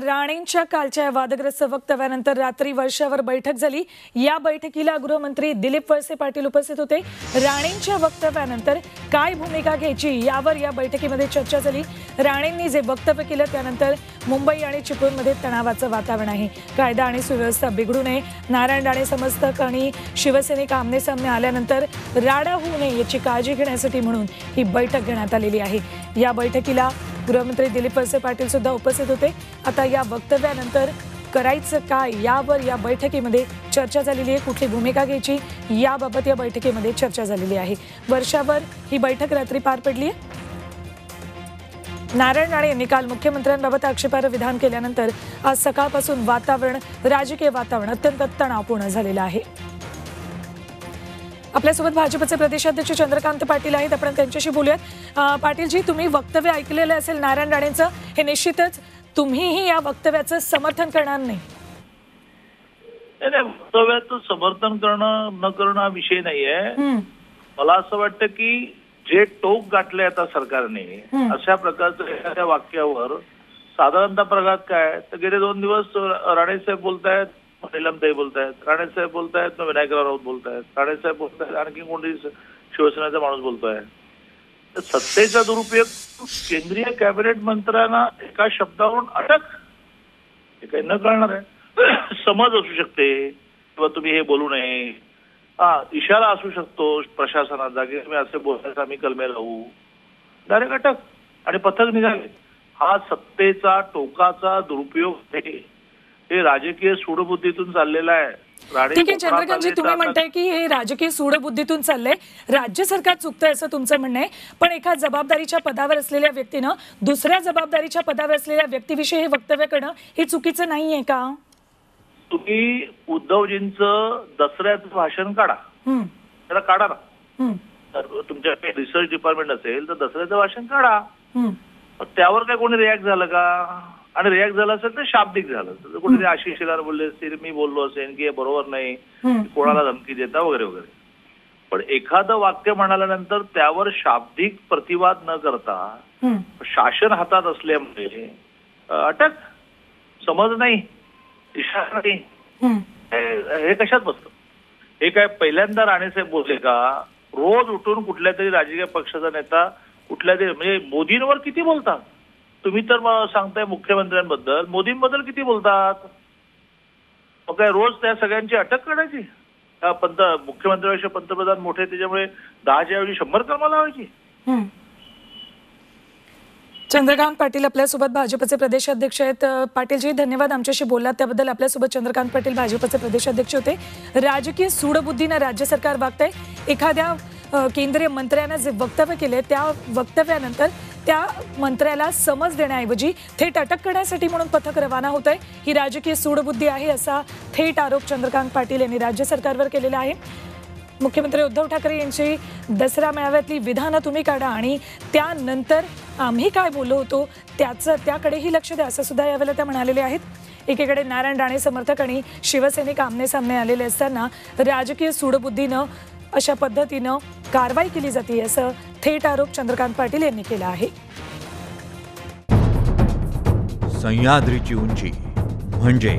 राणेंच्या कालच्या या वादग्रस्त वक्तव्यानंतर रात्री वर्षावर बैठक झाली. या बैठकीला गृहमंत्री दिलीप वळसे पाटील उपस्थित होते. राणेंच्या वक्तव्यानंतर काय भूमिका घ्यायची यावर या बैठकीमध्ये चर्चा झाली. राणेंनी जे वक्तव्य केलं त्यानंतर मुंबई आणि चिपळूणमध्ये तणावाचं वातावरण आहे. कायदा आणि सुव्यवस्था बिघडू नये. नारायण राणे समर्थक आणि शिवसैनिक आमने सामने आल्यानंतर राडा होऊ नये याची काळजी घेण्यासाठी म्हणून ही बैठक घेण्यात आलेली आहे. या बैठकीला गृहमंत्री दिलीप वळसे पाटील सुद्धा उपस्थित होते. आता या वक्तव्यानंतर करायचं काय यावर या बैठकीमध्ये चर्चा झालेली आहे. कुठली भूमिका घ्यायची याबाबत या बैठकीमध्ये चर्चा झालेली आहे. वर्षावर ही बैठक रात्री पार पडली आहे. नारायण राणे यांनी काल मुख्यमंत्र्यांबाबत आक्षेपार्ह विधान केल्यानंतर आज सकाळपासून वातावरण राजकीय वातावरण अत्यंत तणावपूर्ण झालेलं आहे. आपल्यासोबत भाजपचे प्रदेशाध्यक्ष चंद्रकांत पाटील आहेत. आपण त्यांच्याशी बोलूयात. पाटीलजी तुम्ही वक्तव्य ऐकलेलं असेल नारायण राणेंचं हे निश्चितच तुम्हीही या वक्तव्याचं समर्थन करणार नाही. वक्तव्याचं समर्थन करणं न करणं हा विषय नाहीये. मला असं वाटतं की जे टोक गाठले आता सरकारने. अशा प्रकारचं एखाद्या वाक्यावर साधारणतः प्रघात काय? तर गेले दोन दिवस राणेसाहेब बोलतायत निलमताई बोलतायत राणेसाहेब बोलतायत मग विनायकराव राऊत बोलतायत राणेसाहेब बोलतायत आणखी कोणी शिवसेनेचा माणूस बोलतोय सत्तेचा दुरुपयोग केंद्रीय कॅबिनेट मंत्र्यांना एका शब्दावरून अटक हे काही न कळणार आहे समज असू शकते किंवा तुम्ही हे बोलू नये हा इशारा असू शकतो प्रशासनाचा की तुम्ही असे बोलायचं आम्ही कलमे लावू डायरेक्ट अटक आणि पथक निघाले हा सत्तेचा टोकाचा दुरुपयोग आहे हे राजकीय सूडबुद्धीतून चाललेला आहे. ठीक आहे चंद्रकांतजी तुम्ही म्हणताय की हे राजकीय सूडबुद्धीतून चाललंय राज्य सरकार चुकतंय असं तुमचं म्हणणं आहे. पण एका जबाबदारीच्या पदावर असलेल्या व्यक्तीनं दुसऱ्या जबाबदारीच्या पदावर असलेल्या व्यक्तीविषयी हे वक्तव्य करणं हे चुकीचं नाहीये का? तुम्ही उद्धवजींचं दसऱ्याचं भाषण काढा. त्याला काढा ना. तर तुमच्याकडे रिसर्च डिपार्टमेंट असेल तर दसऱ्याचं भाषण काढा. त्यावर काय कोणी रिॲक्ट झालं का? आणि रिॲक्ट झालं असेल तर शाब्दिक झालं तर कोणी आशिष शेलार बोलले असतील मी बोललो असेल की हे बरोबर नाही. कोणाला धमकी देता वगैरे वगैरे. पण एखादं वाक्य म्हणाल्यानंतर त्यावर शाब्दिक प्रतिवाद न करता. शासन हातात असल्यामुळे अटक. समज नाही इशारा नाही. हे कशात बसतं? हे काय पहिल्यांदा राणेसाहेब बोलले का? रोज उठून कुठल्या तरी राजकीय पक्षाचा नेता कुठल्या तरी म्हणजे मोदींवर किती बोलतात? तुम्ही तर सांगताय मुख्यमंत्र्यांबद्दल. मोदींबद्दल किती बोलतात? मग काय रोज त्या सगळ्यांची अटक करायची? पंत मुख्यमंत्र्यांपेक्षा पंतप्रधान मोठे त्याच्यामुळे दहाच्या ऐवजी शंभर कर्म लावायची. चंद्रकांत पाटील आपल्यासोबत भाजपचे प्रदेशाध्यक्ष आहेत. पाटीलजी धन्यवाद आमच्याशी बोललात त्याबद्दल आपल्यासोबत चंद्रकांत पाटील भाजपचे प्रदेशाध्यक्ष होते. राजकीय सूडबुद्धीनं राज्य सरकार वागतंय. एखाद्या केंद्रीय मंत्र्यानं जे वक्तव्य केले त्या वक्तव्यानंतर त्या मंत्र्याला समज देण्याऐवजी थेट अटक करण्यासाठी म्हणून पथक रवाना होत आहे ही राजकीय सूडबुद्धी आहे असा थेट आरोप चंद्रकांत पाटील यांनी राज्य सरकारवर केलेला आहे. मुख्यमंत्री उद्धव ठाकरे यांची दसरा मेळाव्यातली विधानं तुम्ही काढा आणि त्यानंतर आम्ही काय बोललो होतो त्याचं त्याकडेही लक्ष द्या असं सुद्धा यावेळेला त्या म्हणालेले आहेत. एकीकडे नारायण राणे समर्थक आणि शिवसैनिक आमने सामने आलेले असताना राजकीय सूडबुद्धीनं अशा पद्धतीनं कारवाई केली जाते असं थेट आरोप चंद्रकांत पाटील यांनी केला आहे. सह्याद्रीची उंची म्हणजे